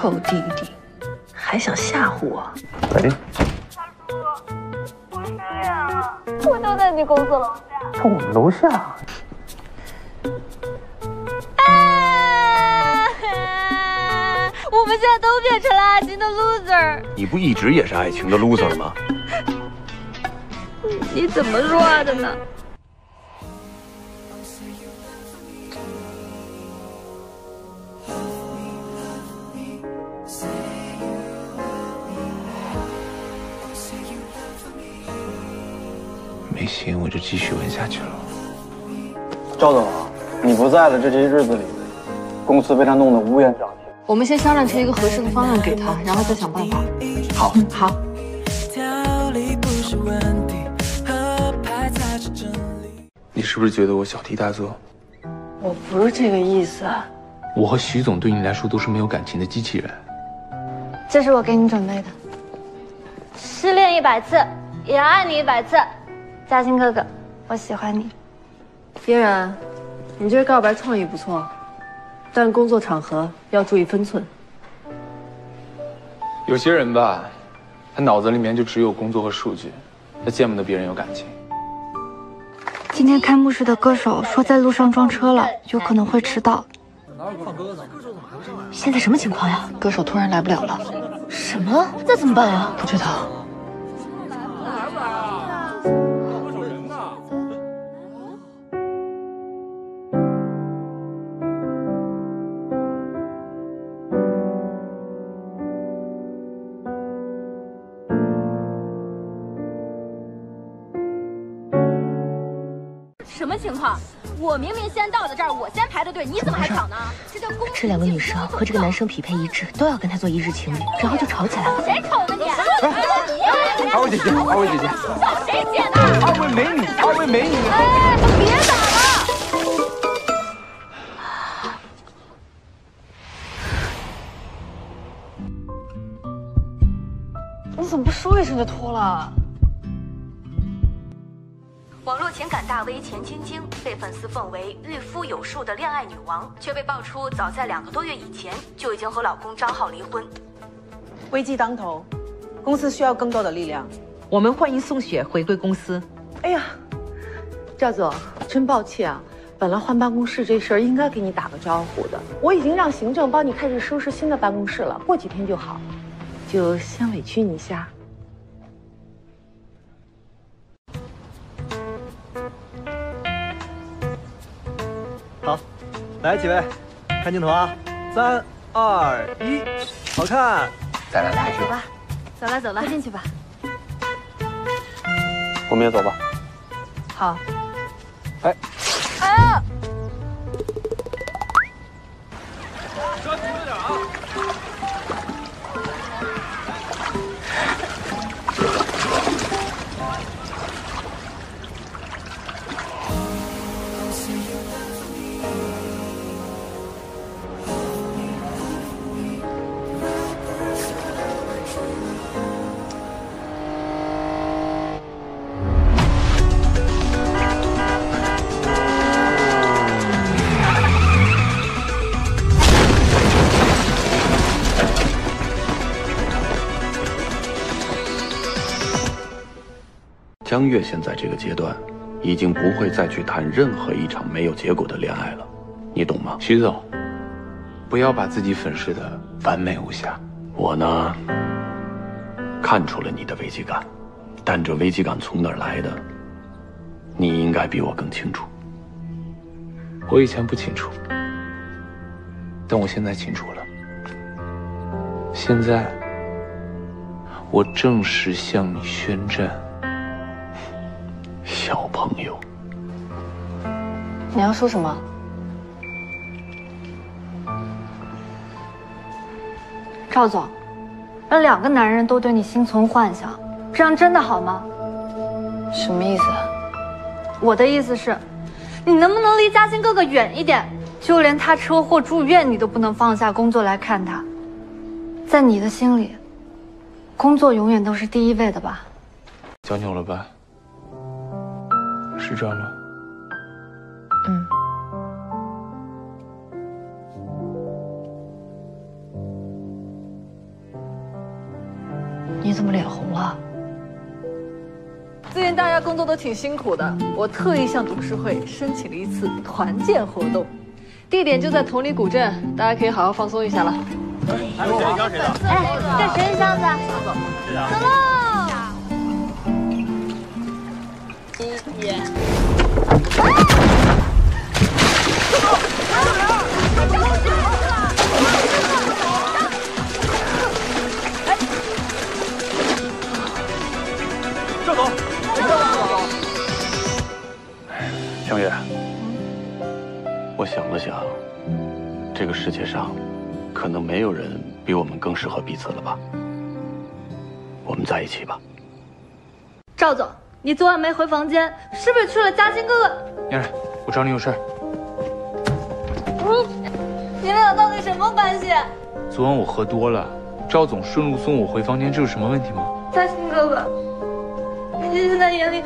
臭弟弟，还想吓唬我？喂，我失恋了，我就在你公司楼下。在我们楼下。啊！我们现在都变成了爱情的 loser。你不一直也是爱情的 loser 吗？你怎么说的呢？没心，我就继续问下去了。赵总，你不在的这些日子里，公司被他弄得乌烟瘴气。我们先商量出一个合适的方案给他，然后再想办法。好，好。你是不是觉得我小题大做？我不是这个意思。我和徐总对你来说都是没有感情的机器人。这是我给你准备的。失恋一百次，也爱你一百次。嘉欣哥哥，我喜欢你。嫣然，你这告白创意不错，但工作场合要注意分寸。有些人吧，他脑子里面就只有工作和数据，他见不得别人有感情。今天开幕式的歌手说在路上撞车了，有可能会迟到。现在什么情况呀？歌手突然来不了了。什么？那怎么办呀？不知道。我明明先到的这儿，我先排的队，你怎么还抢呢？这叫公这两个女生和这个男生匹配一致，都要跟他做一日情侣，然后就吵起来了。谁吵的你？二位姐姐，二位姐姐，叫谁姐呢？二位美女，二位美女。哎，别打了！你怎么不说一声就脱了？情感大 V 钱晶晶被粉丝奉为御夫有术的恋爱女王，却被爆出早在两个多月以前就已经和老公张浩离婚。危机当头，公司需要更多的力量。我们欢迎宋雪回归公司。哎呀，赵总，真抱歉啊！本来换办公室这事儿应该给你打个招呼的，我已经让行政帮你开始收拾新的办公室了，过几天就好，就先委屈你一下。来几位，看镜头啊！三二一，好看！咱俩来去吧，走了走了，进去吧。我们也走吧。好。哎。哎江月现在这个阶段，已经不会再去谈任何一场没有结果的恋爱了，你懂吗？徐总，不要把自己粉饰的完美无瑕。我呢，看出了你的危机感，但这危机感从哪儿来的，你应该比我更清楚。我以前不清楚，但我现在清楚了。现在，我正式向你宣战。小朋友，你要说什么？赵总，让两个男人都对你心存幻想，这样真的好吗？什么意思？我的意思是，你能不能离嘉欣哥哥远一点？就连他车祸住院，你都不能放下工作来看他。在你的心里，工作永远都是第一位的吧？脚扭了吧？是这样吗？嗯。你怎么脸红了？最近大家工作都挺辛苦的，我特意向董事会申请了一次团建活动，地点就在同里古镇，大家可以好好放松一下了。哎，这谁的箱子？走喽！赵总，江月，我想了想，这个世界上可能没有人比我们更适合彼此了吧？我们在一起吧。赵总，你昨晚没回房间，是不是去了嘉欣哥哥？嫣然，我找你有事儿。你俩到底什么关系？昨晚我喝多了，赵总顺路送我回房间，这有什么问题吗？嘉欣哥哥，你现在眼里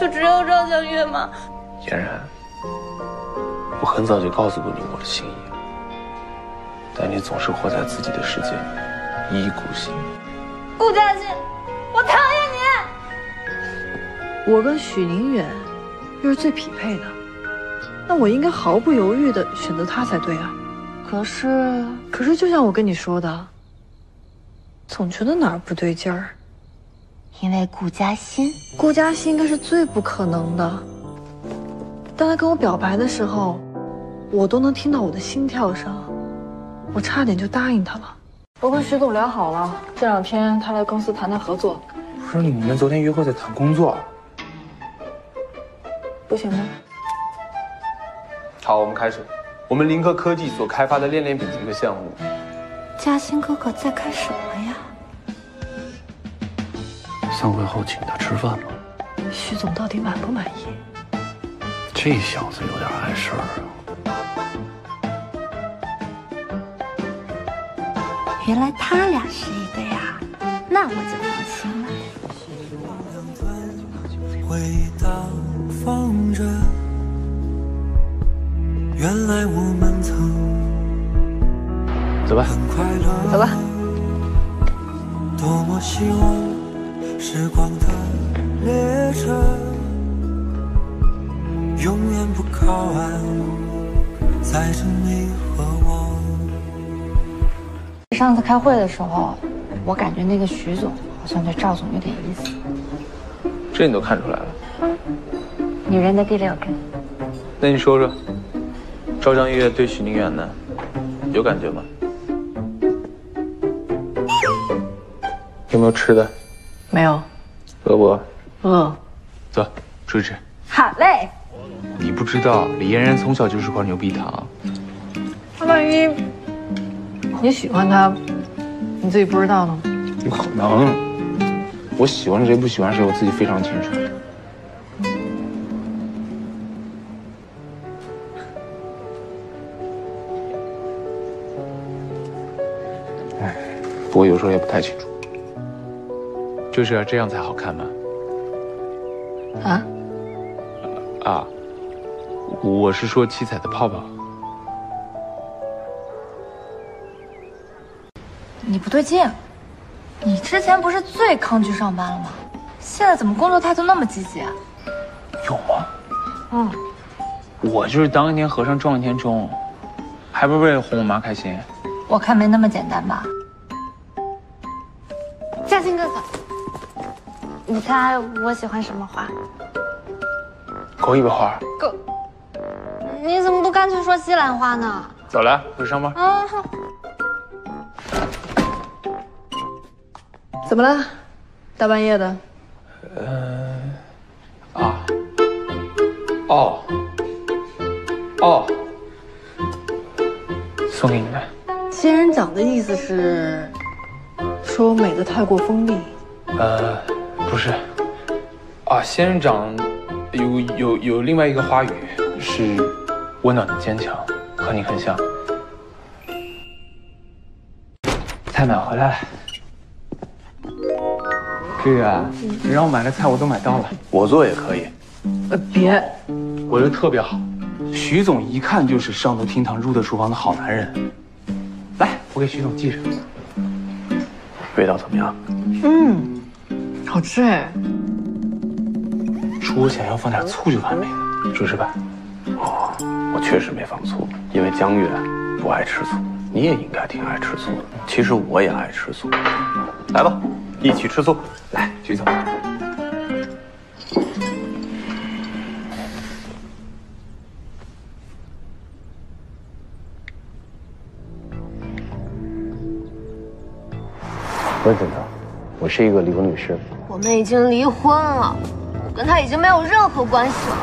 就只有赵小月吗？嫣然，我很早就告诉过你我的心意，但你总是活在自己的世界里，一意孤行。顾嘉欣，我讨厌你！我跟许宁远又是最匹配的，那我应该毫不犹豫的选择他才对啊。可是，可是就像我跟你说的，总觉得哪儿不对劲儿。因为顾嘉欣，顾嘉欣应该是最不可能的。当他跟我表白的时候，我都能听到我的心跳声，我差点就答应他了。我跟徐总聊好了，这两天他来公司谈谈合作，不是你们昨天约会在谈工作？不行吗？好，我们开始。我们林科科技所开发的恋恋笔这个项目，嘉欣哥哥在干什么呀？散会后请他吃饭吗？徐总到底满不满意？这小子有点碍事儿啊。原来他俩是一个呀，那我就放心了。放着，原来我们曾走吧，走吧。多么希望时光的列车永远不靠岸，载着你和我。上次开会的时候，我感觉那个徐总好像对赵总有点意思。这你都看出来了？女人的第六感。那你说说，赵江月对许宁远呢，有感觉吗？有没有吃的？没有，饿不？饿。走，出去吃。好嘞。你不知道，李嫣然从小就是块牛逼糖。那万一你喜欢他，你自己不知道呢？不可能，我喜欢谁不喜欢谁，我自己非常清楚。不过有时候也不太清楚。就是要这样才好看吗？啊？啊，我是说七彩的泡泡。你不对劲，你之前不是最抗拒上班了吗？现在怎么工作态度那么积极啊？有吗？嗯，我就是当一天和尚撞一天钟，还不是为了哄我妈开心？我看没那么简单吧。嘉欣哥哥，你猜我喜欢什么花？狗尾巴花。狗？你怎么不干脆说西兰花呢？走了，回去上班。啊。怎么了？大半夜的。呃，啊，哦，哦，送给你的。仙人掌的意思是说我美的太过锋利。呃，不是，啊，仙人掌有有有另外一个花语是温暖的坚强，和你很像。菜买回来了。这个啊，你让我买的菜我都买到了，我做也可以。呃，别，我这特别好，徐总一看就是上得厅堂入得厨房的好男人。来，我给徐总记上。味道怎么样？嗯，好吃哎。说想要放点醋就完美了，说是吧？哦，我确实没放醋，因为江月不爱吃醋，你也应该挺爱吃醋的。其实我也爱吃醋，来吧，一起吃醋。来，徐总。温总的，我是一个离婚律师。我们已经离婚了，我跟他已经没有任何关系了。